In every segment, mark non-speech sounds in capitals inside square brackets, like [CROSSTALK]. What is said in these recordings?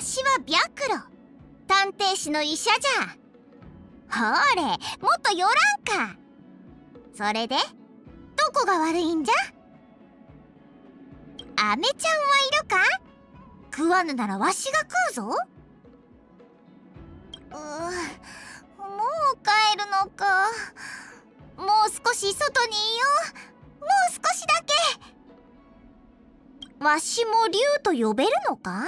わしは白露探偵士の医者じゃ。ほれもっと寄らんか。それでどこが悪いんじゃ？アメちゃんはいるか？食わぬならわしが食うぞ。うもう帰るのか。もう少し外にいよう。もう少しだけ。わしも竜と呼べるのか？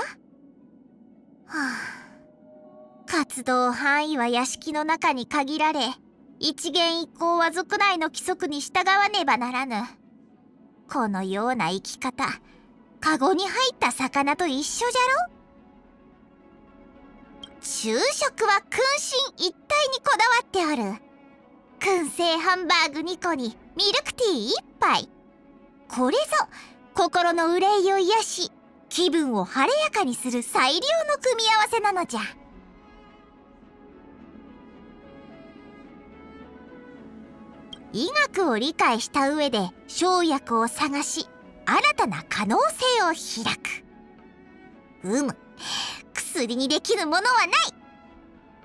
はあ。活動範囲は屋敷の中に限られ一元一向は族内の規則に従わねばならぬ。このような生き方カゴに入った魚と一緒じゃろ？昼食は君臣一体にこだわっておる。燻製ハンバーグ2個にミルクティー1杯。これぞ心の憂いを癒し気分を晴れやかにする最良の組み合わせなのじゃ。医学を理解した上で生薬を探し新たな可能性を開く。うむ薬にできるものはない。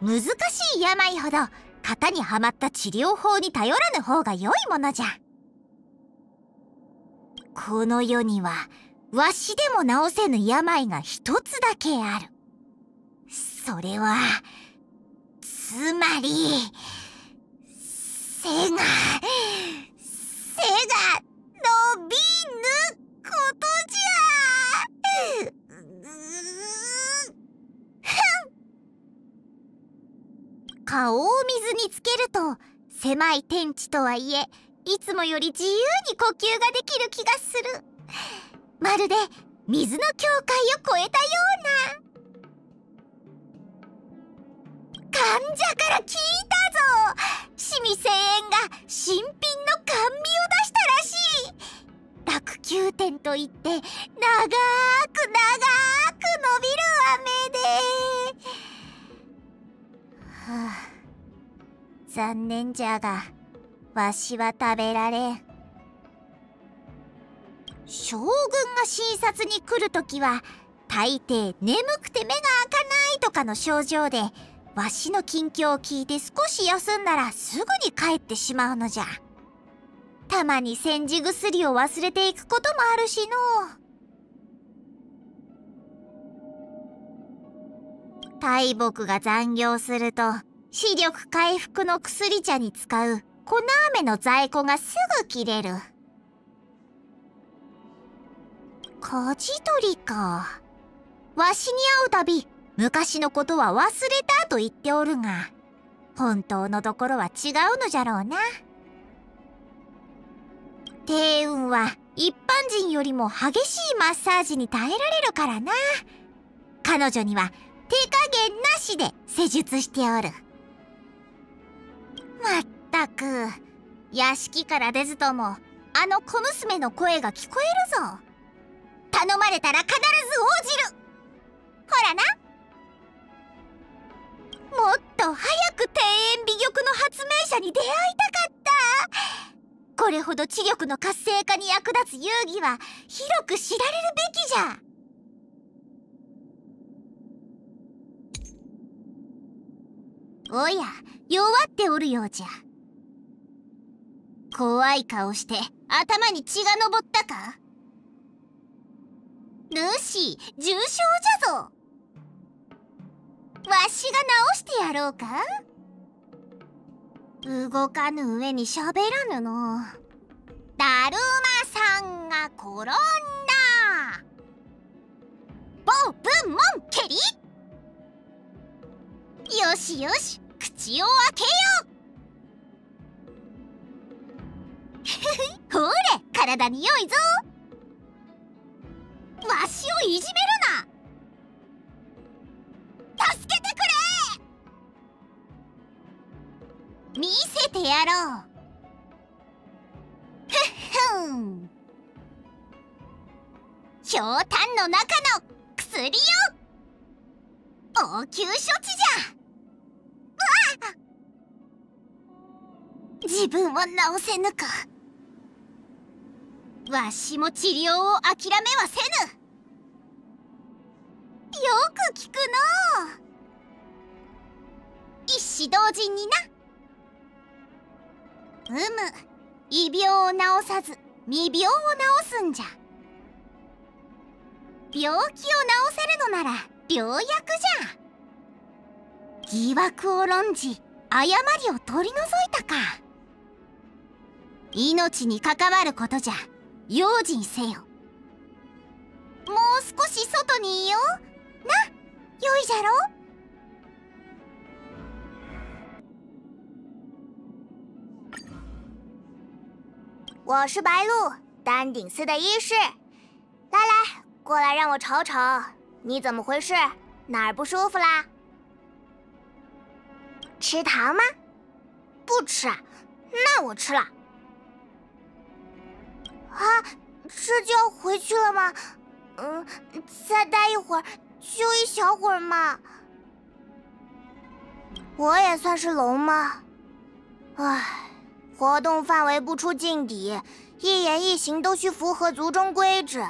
難しい病ほど型にはまった治療法に頼らぬ方が良いものじゃ。この世にはわしでも治せぬ病が一つだけある。それはつまり背が背が伸びぬことじゃ。顔を水につけると狭い天地とはいえいつもより自由に呼吸ができる気がする。まるで水の境界を越えたような患者から聞いたぞ。清水声援が新品の甘味を出したらしい。落球点といって長く長く伸びる飴で。はあ。残念じゃがわしは食べられん。将軍が診察に来るときは大抵眠くて目が開かないとかの症状でわしの近況を聞いて少し休んだらすぐに帰ってしまうのじゃ。たまに煎じ薬を忘れていくこともあるしの。大木が残業すると視力回復の薬茶に使う粉飴の在庫がすぐ切れる。舵取りか。わしに会うたび昔のことは忘れたと言っておるが本当のところは違うのじゃろうな。帝雲は一般人よりも激しいマッサージに耐えられるからな。彼女には手加減なしで施術しておる。まったく屋敷から出ずともあの小娘の声が聞こえるぞ。頼まれたら必ず応じる。ほらな。もっと早く庭園美玉の発明者に出会いたかった。これほど知力の活性化に役立つ遊戯は広く知られるべきじゃ。おや弱っておるようじゃ。怖い顔して頭に血が上ったか？主重傷じゃぞ。わしが治してやろうか？動かぬ上に喋らぬの。だるまさんが転んだ。ボブンモン蹴りよしよし口を開けよ。う [LAUGHS] ほれ体に良いぞ。てやろうふっふんひょうたんの中の薬よ応急処置じゃ自分は治せぬかわしも治療を諦めはせぬよく聞くの一子同時にな。うむ。異病を治さず未病を治すんじゃ。病気を治せるのなら良薬じゃ。疑惑を論じ誤りを取り除いたか。命に関わることじゃ用心せよ。もう少し外にいよう。なよいじゃろ我是白鹿，丹顶寺的医师。来来，过来让我瞅瞅，你怎么回事？哪儿不舒服啦？吃糖吗？不吃，那我吃了。啊，这就要回去了吗？嗯，再待一会儿，就一小会儿嘛。我也算是龙吗？唉，活动范围不出禁地，一言一行都需符合族中规制，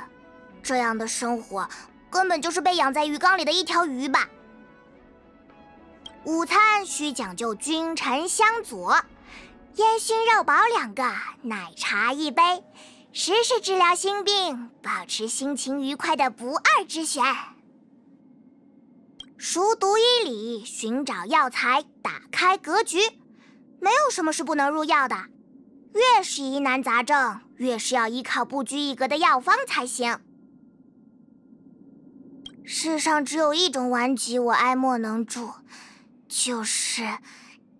这样的生活根本就是被养在鱼缸里的一条鱼吧。午餐需讲究君臣相佐，烟熏肉饱两个，奶茶一杯，时时治疗心病，保持心情愉快的不二之选。熟读医理，寻找药材，打开格局，没有什么是不能入药的。越是疑难杂症，越是要依靠不拘一格的药方才行。世上只有一种顽疾，我爱莫能助。就是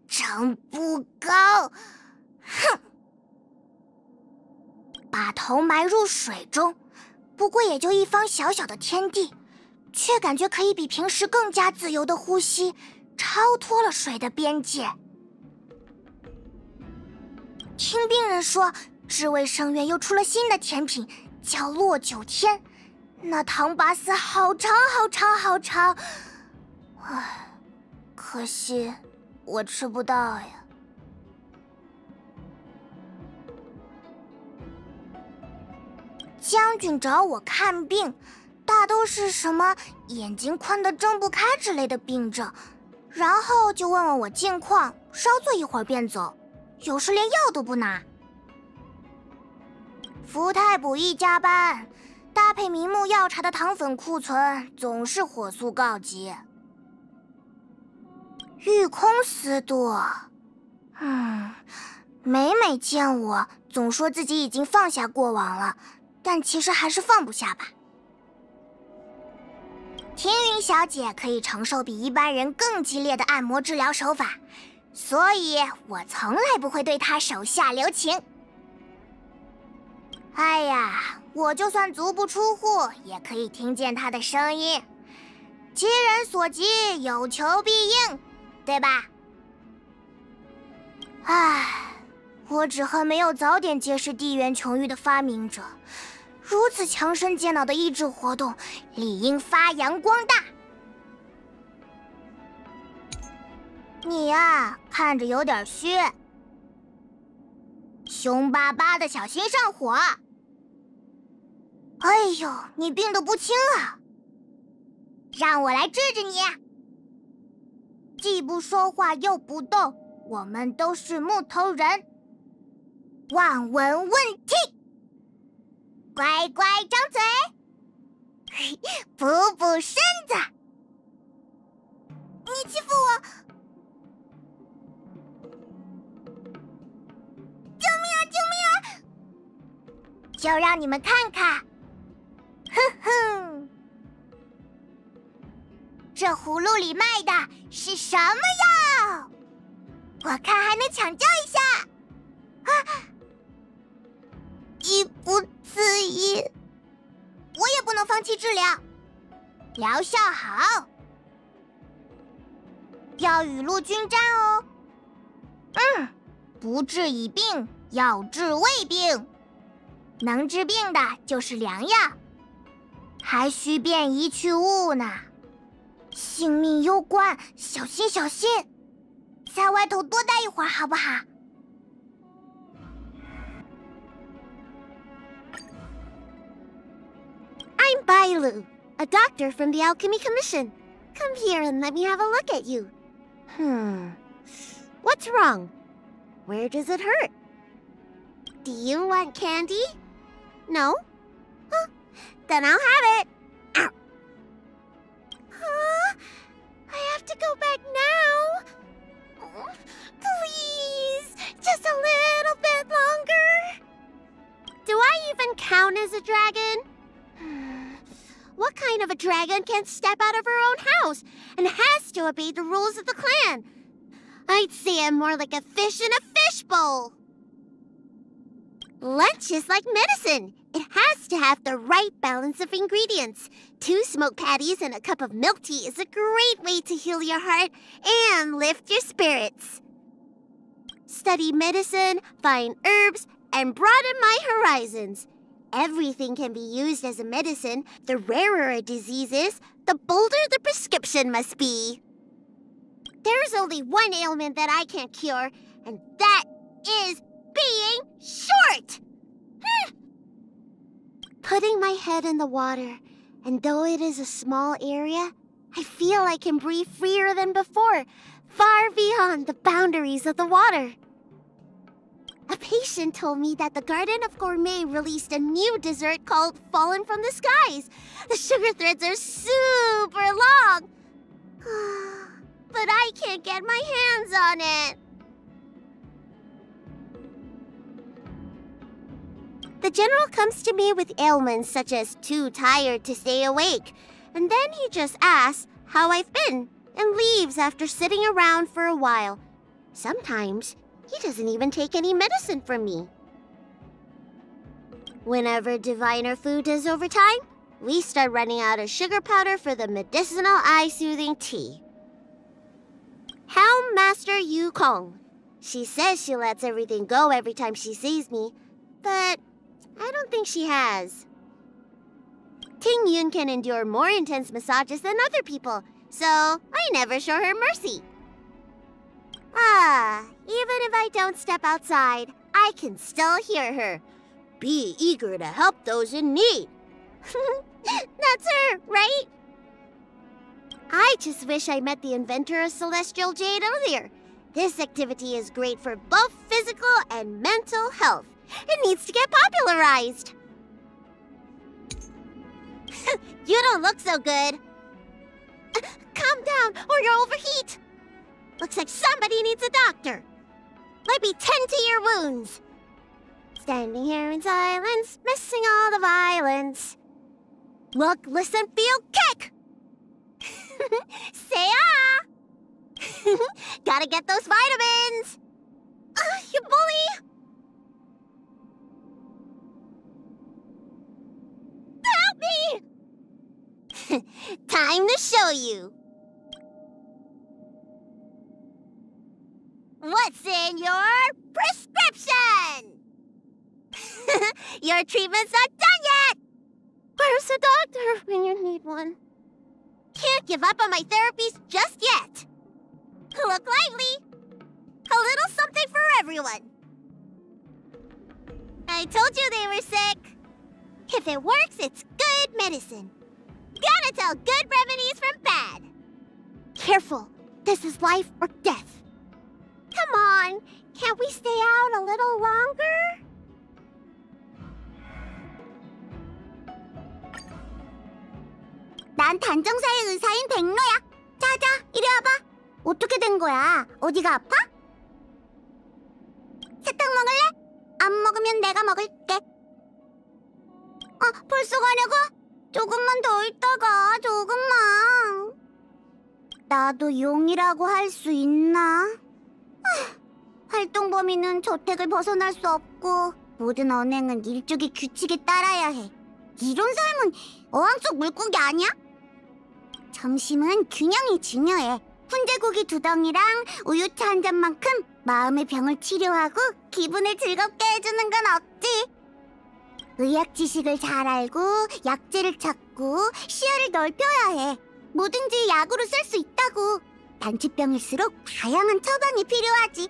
长不高，哼！把头埋入水中，不过也就一方小小的天地，却感觉可以比平时更加自由的呼吸，超脱了水的边界。听病人说，知味生院又出了新的甜品，叫落九天，那糖拔丝好长好长好长，唉。可惜，我吃不到呀。将军找我看病，大都是什么眼睛困得睁不开之类的病症，然后就问问我近况，稍坐一会儿便走，有时连药都不拿。福泰补一加班，搭配明目药茶的糖粉库存总是火速告急。御空司度，嗯，每每见我，总说自己已经放下过往了，但其实还是放不下吧。天云小姐可以承受比一般人更激烈的按摩治疗手法，所以我从来不会对他手下留情。哎呀，我就算足不出户，也可以听见他的声音。急人所急，有求必应。对吧？唉，我只恨没有早点结识地缘琼玉的发明者，如此强身健脑的益智活动，理应发扬光大。你呀，看着有点虚，凶巴巴的，小心上火。哎呦，你病得不轻啊！让我来治治你。既不说话又不动，我们都是木头人。望闻问题，乖乖张嘴，[LAUGHS] 补补身子。你欺负我！就让你们看看，哼哼。这葫芦里卖的是什么药？我看还能抢救一下。啊！医不自医，我也不能放弃治疗。疗效好，要雨露均沾哦。嗯，不治已病，要治未病。能治病的就是良药，还需变一去物呢。性命攸关，小心小心，在外头多待一会儿，好不好？I'm Bailu， a doctor from the Alchemy Commission. Come here and let me have a look at you. Hmm. What's wrong? Where does it hurt? Do you want candy? No? Huh. Then I'll have it. Ow. Huh? I have to go back now. Please, just a little bit longer. Do I even count as a dragon? what kind of a dragon can step out of her own house and has to obey the rules of the clan? I'd say I'm more like a fish in a fishbowl. Lunch is like medicine. It has to have the right balance of ingredients. Two smoked patties and a cup of milk tea is a great way to heal your heart and lift your spirits. Study medicine, find herbs, and broaden my horizons. Everything can be used as a medicine. The rarer a disease is, the bolder the prescription must be. There's only one ailment that I can't cure, and that is being short! Hmm. Putting my head in the water, and though it is a small area, I feel I can breathe freer than before, far beyond the boundaries of the water. A patient told me that the Garden of Gourmet released a new dessert called Fallen from the Skies. The sugar threads are super long. [SIGHS] but I can't get my hands on it. The general comes to me with ailments such as too tired to stay awake, and then he just asks how I've been and leaves after sitting around for a while. Sometimes he doesn't even take any medicine from me. Whenever diviner food does overtime, we start running out of sugar powder for the medicinal eye-soothing tea. Helm Master Yu Kong. She says she lets everything go every time she sees me, but I don't think she has. Ting Yun can endure more intense massages than other people, so I never show her mercy. Ah, even if I don't step outside, I can still hear her. Be eager to help those in need. [LAUGHS] That's her, right? I just wish I met the inventor of Celestial Jade earlier. This activity is great for both physical and mental health. It needs to get popularized. [LAUGHS] you don't look so good. Calm down, or you'll overheat. Looks like somebody needs a doctor. Let me tend to your wounds. Standing here in silence, missing all the violence. Look, listen, feel, kick! [LAUGHS] Say ah! [LAUGHS] Gotta get those vitamins! Uh, you bully! Help! [LAUGHS] Time to show you. What's in your prescription? [LAUGHS] your treatment's not done yet! Where's the doctor when you need one? Can't give up on my therapies just yet. Look lively. A little something for everyone. I told you they were sick. If it works, it's good medicine. Gotta tell good remedies from bad. Careful. This is life or death. Come on. Can't we stay out a little longer? 난 단정사의 의사인 백로야. 자자, 이리 와봐. 어떻게 된 거야? 어디가 아파? 사탕 먹을래? 안 먹으면 내가 먹을게. 아, 벌써 가냐고? 조금만 더 있다가, 조금만. 나도 용이라고 할 수 있나? 아, 활동 범위는 저택을 벗어날 수 없고 모든 언행은 일종의 규칙에 따라야 해. 이런 삶은 어항 속 물고기 아니야? 점심은 균형이 중요해. 훈제고기 두 덩이랑 우유차 한 잔만큼 마음의 병을 치료하고 기분을 즐겁게 해주는 건 없지. 의학 지식을 잘 알고 약재를 찾고 시야를 넓혀야 해. 뭐든지 약으로 쓸 수 있다고. 단치병일수록 다양한 처방이 필요하지.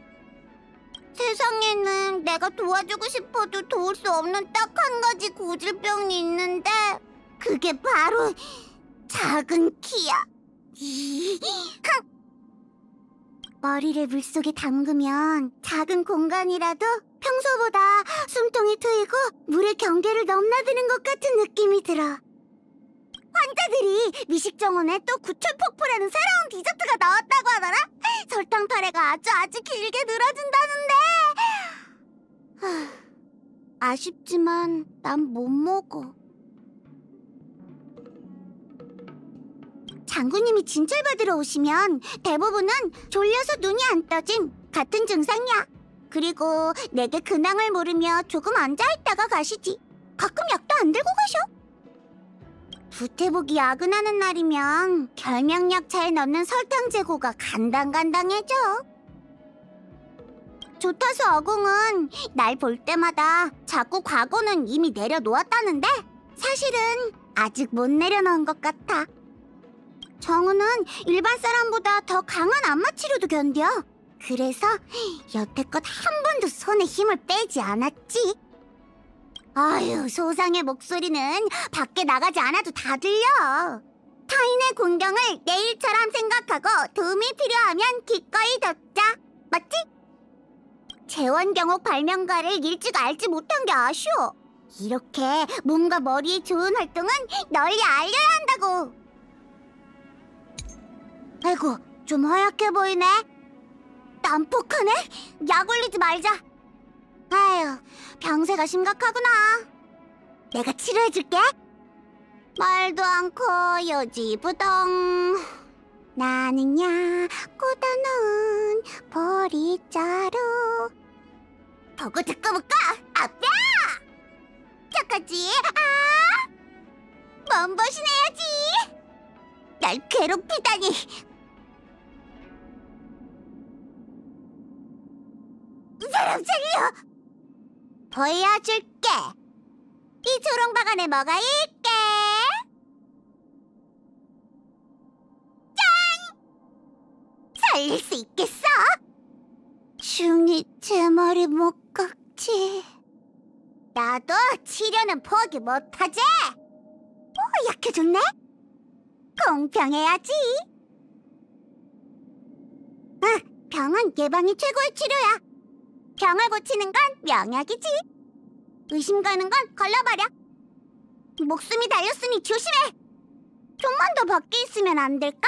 세상에는 내가 도와주고 싶어도 도울 수 없는 딱 한 가지 고질병이 있는데 그게 바로 작은 키야. [LAUGHS] 머리를 물속에 담그면 작은 공간이라도 평소보다 숨통이 트이고 물의 경계를 넘나드는 것 같은 느낌이 들어. 환자들이 미식 정원에 또 구철 폭포라는 새로운 디저트가 나왔다고 하더라. 설탕 타래가 아주 아주 길게 늘어진다는데. 하, 아쉽지만 난 못 먹어. 장군님이 진찰 받으러 오시면 대부분은 졸려서 눈이 안 떠짐 같은 증상이야. 그리고 내게 근황을 물으며 조금 앉아있다가 가시지. 가끔 약도 안 들고 가셔. 부태복이 야근하는 날이면 결명약 차에 넣는 설탕 재고가 간당간당해져. 조타수 어공은 날 볼 때마다 자꾸 과거는 이미 내려놓았다는데 사실은 아직 못 내려놓은 것 같아. 정우는 일반 사람보다 더 강한 안마 치료도 견뎌. 그래서 여태껏 한 번도 손에 힘을 빼지 않았지. 아유, 소상의 목소리는 밖에 나가지 않아도 다 들려. 타인의 공경을 내 일처럼 생각하고 도움이 필요하면 기꺼이 돕자. 맞지? 재원경옥 발명가를 일찍 알지 못한 게 아쉬워. 이렇게 몸과 머리에 좋은 활동은 널리 알려야 한다고. 아이고, 좀 허약해 보이네. 난폭하네? 약 올리지 말자. 아휴, 병세가 심각하구나. 내가 치료해줄게. 말도 않고 요지부동. 나는야 꽃다놓은 보리자루. 보고 듣고 볼까? 아빠! 착하지? 아! 몸보신 해야지. 날 괴롭히다니. 보여줄게. 이 조롱박 안에 뭐가 있게? 짠! 살릴 수 있겠어? 중이 제 말이 못 깎지. 나도 치료는 포기 못하지. 오, 약해졌네? 공평해야지. 아, 병은 예방이 최고의 치료야. 병을 고치는 건 명약이지. 의심 가는 건 걸러버려. 목숨이 달렸으니 조심해. 좀만 더 밖에 있으면 안 될까?